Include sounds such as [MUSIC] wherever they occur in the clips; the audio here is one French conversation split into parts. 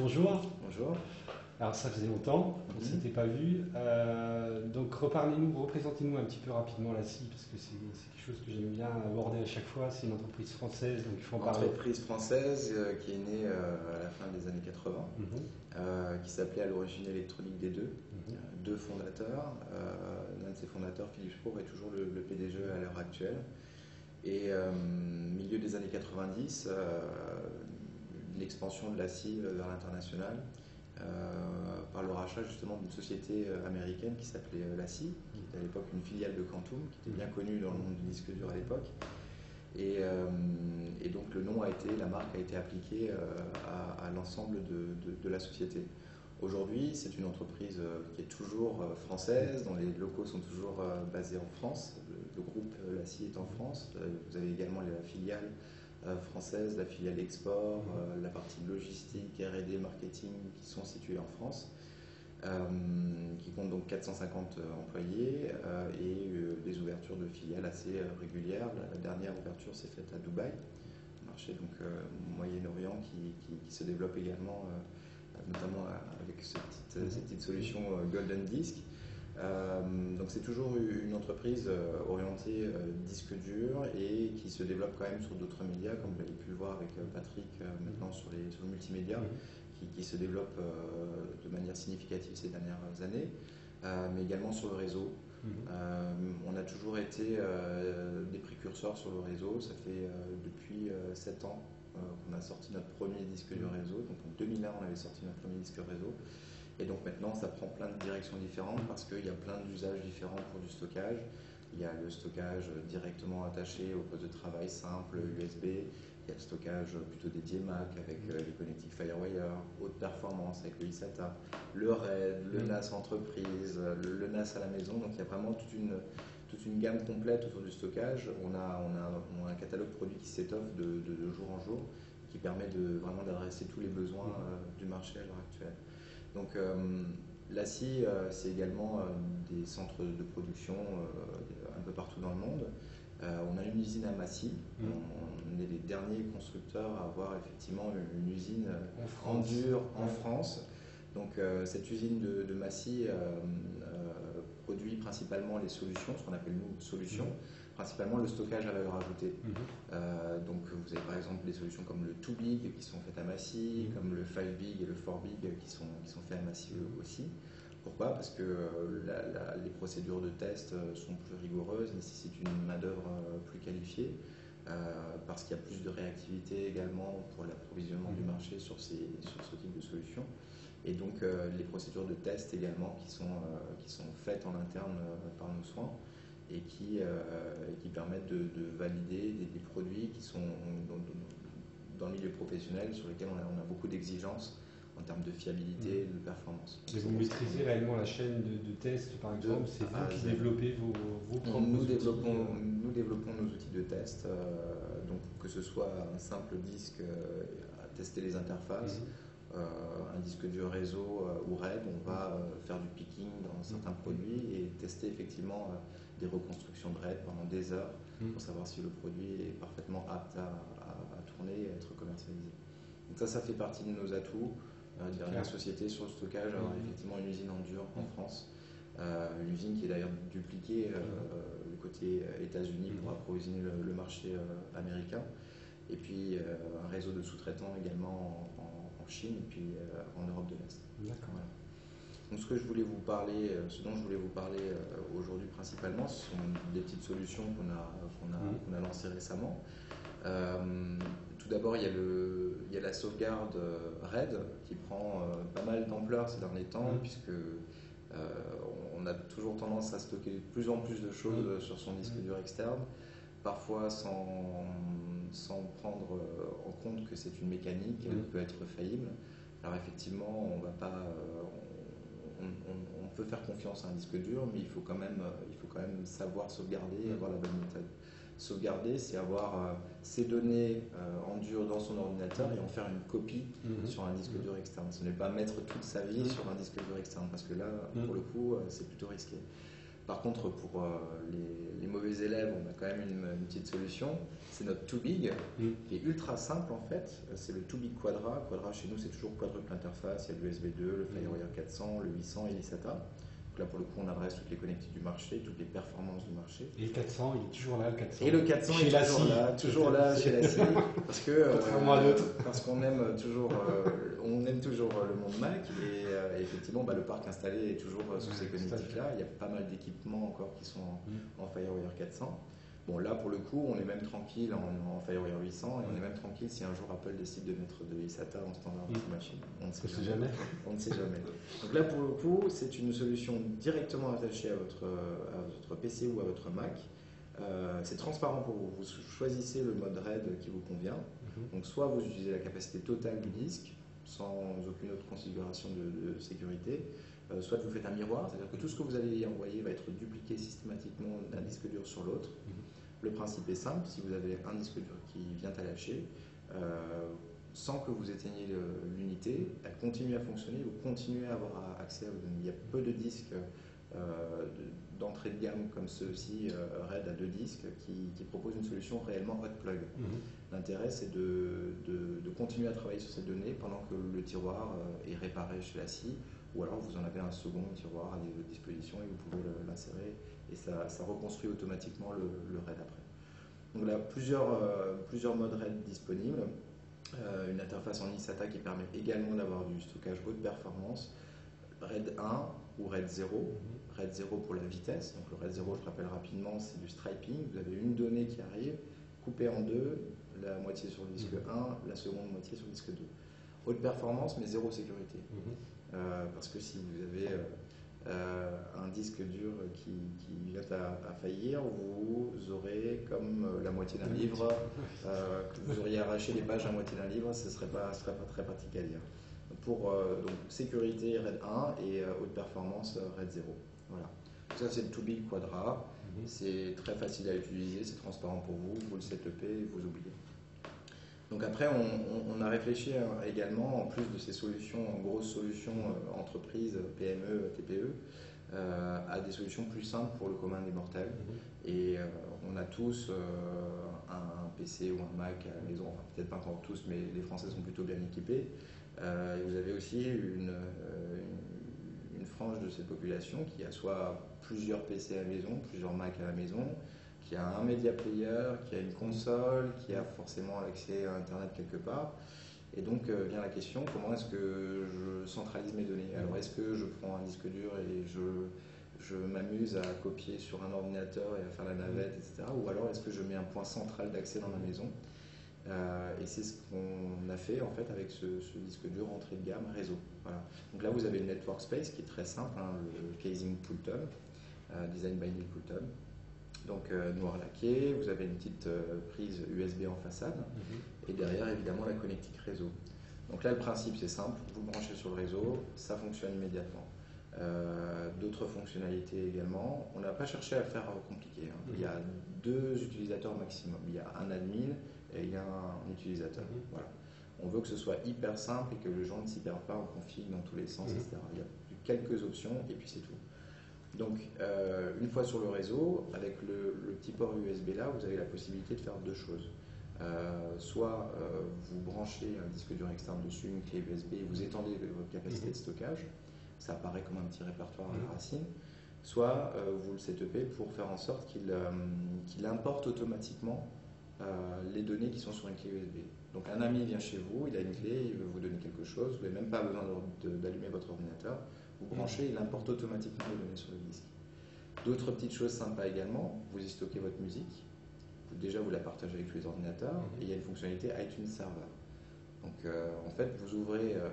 Bonjour. Bonjour. Alors ça faisait longtemps, on ne Mhm. s'était pas vu. Euh, donc reparlez-nous, représentez-nous un petit peu rapidement la CI, parce que c'est quelque chose que j'aime bien aborder à chaque fois. C'est une entreprise française, donc il faut en parler. Entreprise française euh, qui est née euh, à la fin des années 80, Mhm, qui s'appelait à l'origine Électronique des deux. mhm. Deux fondateurs. L'un de ses fondateurs, Philippe Spohr, est toujours le, le PDG à l'heure actuelle. Et milieu des années 90, euh, l'expansion de la vers l'international, euh, par le rachat justement d'une société euh, américaine qui s'appelait euh, la CI, qui était à l'époque une filiale de Quantum, qui était bien connue dans le monde du disque dur à l'époque. Et, et donc le nom a été, la marque a été appliquée à, à l'ensemble de, de- de la société. Aujourd'hui, c'est une entreprise qui est toujours française, dont les locaux sont toujours basés en France. Le, le groupe La Scie est en France. Vous avez également la filiale française, la filiale export, euh, la partie logistique, R&D, marketing qui sont situées en France, euh, qui comptent donc 450 employés euh, et euh, des ouvertures de filiales assez euh, régulières. La, dernière ouverture s'est faite à Dubaï, marché donc euh, Moyen-Orient qui, se développe également, euh, notamment euh, avec cette petite, solution euh, Golden Disk. Euh, donc c'est toujours une entreprise euh, orientée euh, disque dur et qui se développe quand même sur d'autres médias, comme vous l'avez pu le voir avec Patrick maintenant sur, les, sur le multimédia, qui, qui se développe de manière significative ces dernières années, mais également sur le réseau. Mhm. Euh, on a toujours été euh, des précurseurs sur le réseau. Ça fait euh, depuis 7 ans qu'on a sorti notre premier disque du réseau. Donc en 2001, on avait sorti notre premier disque réseau. Et donc maintenant, ça prend plein de directions différentes parce qu'il y a plein d'usages différents pour du stockage. Il y a le stockage directement attaché au poste de travail simple USB. Il y a le stockage plutôt dédié Mac avec euh, les connectiques Firewire, haute performance avec le eSATA, le RAID, le Mhm. NAS entreprise, le, le NAS à la maison. Donc il y a vraiment toute une, toute une gamme complète autour du stockage. On a, on a, on a un catalogue produit qui s'étoffe de, de- de jour en jour, qui permet de vraiment d'adresser tous les besoins euh, du marché à l'heure actuelle. Donc euh, la scie, euh, c'est également des centres de production un peu partout dans le monde. Euh, on a une usine à Massy. Mhm. On, on est les derniers constructeurs à avoir effectivement une usine En en France. dur en Ouais. France. Donc euh, cette usine de, de Massy euh, produit principalement les solutions, ce qu'on appelle nous solutions, Mhm. principalement le stockage à valeur ajoutée. Mhm. Euh, donc vous avez par exemple des solutions comme le 2 Big qui sont faites à Massy, Mhm. comme le 5 Big et le 4 Big qui sont, qui sont faits à Massy aussi. Pourquoi? Parce que euh, la- la- les procédures de test euh, sont plus rigoureuses, nécessitent une main-d'œuvre plus qualifiée, euh, parce qu'il y a plus de réactivité également pour l'approvisionnement du marché sur, ces, sur ce type de solutions. Et donc euh, les procédures de test également qui sont, euh, qui sont faites en interne euh, par nos soins et qui, qui permettent de, de valider des, des produits qui sont dans, dans- le milieu professionnel sur lesquels on a, on a beaucoup d'exigences en termes de fiabilité et de performance. Et vous maîtrisez réellement la chaîne de, de test, par exemple, c'est vous qui développez vos, vos propres Nous développons, nous développons nos outils de test, euh, donc que ce soit un simple disque euh, à tester les interfaces, Mhm. Euh, un disque dur réseau euh, ou RAID, on va euh, faire du picking dans certains produits et tester effectivement des reconstructions de RAID pendant des heures Mhm. pour savoir si le produit est parfaitement apte à, à- à tourner et à être commercialisé. Donc ça, ça fait partie de nos atouts. Euh, dernière Clair. société sur le stockage, avoir Mhm. effectivement une usine en dur en. France, Euh, une usine qui est d'ailleurs dupliquée euh, du côté États-Unis pour approvisionner le, le marché américain, et puis un réseau de sous-traitants également en, en- en Chine et puis euh, en Europe de l'Est. D'accord. Voilà. Donc ce que je voulais vous parler, euh, ce dont je voulais vous parler euh, aujourd'hui principalement, ce sont des petites solutions qu'on a, qu'on a, qu'on a lancées récemment. Euh, tout d'abord, il, y a le- il y a la sauvegarde RAID qui prend pas mal d'ampleur ces derniers temps, Mhm. puisque euh, on a toujours tendance à stocker de plus en plus de choses Mhm. sur son disque Mhm. dur externe, parfois sans, compte que c'est une mécanique qui Mhm. peut être faillible. Alors effectivement, on va pas, euh, on, on- on peut faire confiance à un disque dur, mais il faut quand même, euh, il faut quand même savoir sauvegarder et Mhm. avoir la bonne méthode. Sauvegarder, c'est avoir euh, ces données en dur dans son ordinateur et en faire une copie Mhm. sur un disque dur externe. Ce n'est pas mettre toute sa vie sur un disque dur externe, parce que là, pour le coup, c'est plutôt risqué. Par contre, pour les, mauvais élèves, on a quand même une, petite solution. C'est notre Too Big, mm. qui est ultra simple en fait. C'est le Too Big Quadra. Quadra chez nous, c'est toujours quadruple interface. Il y a l'USB 2, le FireWire 400, le 800 et l'ISATA là, pour le coup, on adresse toutes les connectiques du marché, toutes les performances du marché. Et le 400, il est toujours là, le 400 Et le 400 est toujours là, toujours là chez la CIE. [LAUGHS] Parce que, euh, Parce qu'on aime toujours, euh, on aime toujours le monde Mac. Et, euh, effectivement, bah, le parc installé est toujours sous ces connectiques-là. Il y a pas mal d'équipements encore qui sont en, mm. FireWire 400. Bon, là, pour le coup, on est même tranquille en, FireWire 800 et on est même tranquille si un jour Apple décide de mettre de ISATA en standard de machine. On ne sait jamais. On ne sait jamais. Donc là, pour le coup, c'est une solution directement attachée à votre, à votre PC ou à votre Mac. Euh, c'est transparent pour vous. Vous choisissez le mode RAID qui vous convient. Mhm. Donc, soit vous utilisez la capacité totale du disque, sans aucune autre configuration de, sécurité, euh, soit vous faites un miroir, c'est-à-dire que tout ce que vous allez y envoyer va être dupliqué systématiquement d'un disque dur sur l'autre. Mhm. Le principe est simple, si vous avez un disque dur qui vient à lâcher, euh, sans que vous éteigniez l'unité, elle continue à fonctionner, vous continuez à avoir accès à vos données. Il y a peu de disques euh, d'entrée de gamme comme ceux-ci, euh, RAID à deux disques, qui, proposent une solution réellement hot plug. Mhm. L'intérêt, c'est de, continuer à travailler sur ces données pendant que le tiroir est réparé chez la scie, ou alors vous en avez un second tiroir à votre disposition et vous pouvez l'insérer et ça, reconstruit automatiquement le, RAID après. Donc là, plusieurs, euh, plusieurs modes RAID disponibles. Euh, une interface en ISATA qui permet également d'avoir du stockage haute performance. RAID 1 ou RAID 0. Mhm. RAID 0 pour la vitesse. Donc le RAID 0, je rappelle rapidement, c'est du striping. Vous avez une donnée qui arrive, coupée en deux, la moitié sur le disque 1, mhm. la seconde moitié sur le disque 2. Haute performance, mais zéro sécurité. Mhm. Parce que si vous avez euh, un disque dur qui, vient à, faillir, vous aurez comme euh, la moitié d'un livre, euh, vous auriez arraché les pages à moitié d'un livre, ce ne serait pas, serait pas très pratique à lire. Pour donc, sécurité RAID 1 et haute performance RAID 0. Voilà. Ça c'est le 2 Quadra, mhm. c'est très facile à utiliser, c'est transparent pour vous, vous le setupez, vous oubliez. Donc après, on, a réfléchi euh, également, en plus de ces solutions, grosses solutions euh, entreprises, PME, TPE, euh, à des solutions plus simples pour le commun des mortels. Mhm. Et on a tous un PC ou un Mac à la maison, enfin peut-être pas encore tous, mais les Français sont plutôt bien équipés. et vous avez aussi une, une, frange de cette population qui a soit plusieurs PC à la maison, plusieurs Mac à la maison, qui a un média player, qui a une console, qui a forcément l'accès à Internet quelque part. Et donc euh, vient la question, comment est-ce que je centralise mes données? Alors est-ce que je prends un disque dur et je, je m'amuse à copier sur un ordinateur et à faire la navette, etc. Ou alors est-ce que je mets un point central d'accès dans ma maison? Euh, Et c'est ce qu'on a fait en fait avec ce, disque dur entrée de gamme réseau. Donc là vous avez le Network Space qui est très simple, hein, le casing Poulton, euh, design by Neil Poulton donc euh, noir laqué, vous avez une petite euh, prise USB en façade, mhm. et derrière évidemment la connectique réseau. Donc là le principe c'est simple, vous branchez sur le réseau, ça fonctionne immédiatement. Euh, d'autres fonctionnalités également, on n'a pas cherché à faire compliqué. Hein. Il y a mhm. deux utilisateurs maximum, il y a un admin et il y a un utilisateur. Mhm. Voilà. On veut que ce soit hyper simple et que les gens ne s'y perdent pas en config dans tous les sens, etc. Il y a quelques options et puis c'est tout. Donc, euh, une fois sur le réseau, avec le, petit port USB là, vous avez la possibilité de faire deux choses. Euh, soit euh, vous branchez un disque dur externe dessus, une clé USB, et vous étendez votre capacité de mhm. stockage, ça apparaît comme un petit répertoire à la mhm. racine, soit vous le setupez pour faire en sorte qu'il importe automatiquement les données qui sont sur une clé USB. Donc un ami vient chez vous, il a une clé, il veut vous donner quelque chose, vous n'avez même pas besoin d'allumer votre ordinateur, vous branchez, il importe automatiquement les données sur le disque. D'autres petites choses sympas également, vous y stockez votre musique, déjà vous la partagez avec tous les ordinateurs, mhm. et il y a une fonctionnalité iTunes Server. Donc euh, en fait, vous ouvrez euh,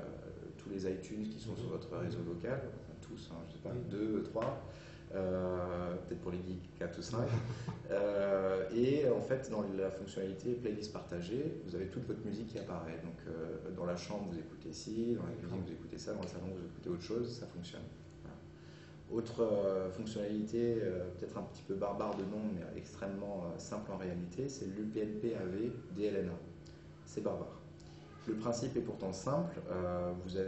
tous les iTunes qui sont sur mhm. votre réseau local, enfin tous, hein, je ne sais pas, deux, trois, peut-être pour les geeks 4 ou 5. Euh, et en fait, dans la fonctionnalité playlist partagée, vous avez toute votre musique qui apparaît. Donc euh, dans la chambre, vous écoutez ci, dans la cuisine, vous écoutez ça, dans le salon, vous écoutez autre chose, ça fonctionne. Autre fonctionnalité, peut-être un petit peu barbare de nom, mais extrêmement simple en réalité, c'est l'UPnP AV DLNA. C'est barbare. Le principe est pourtant simple. vous avez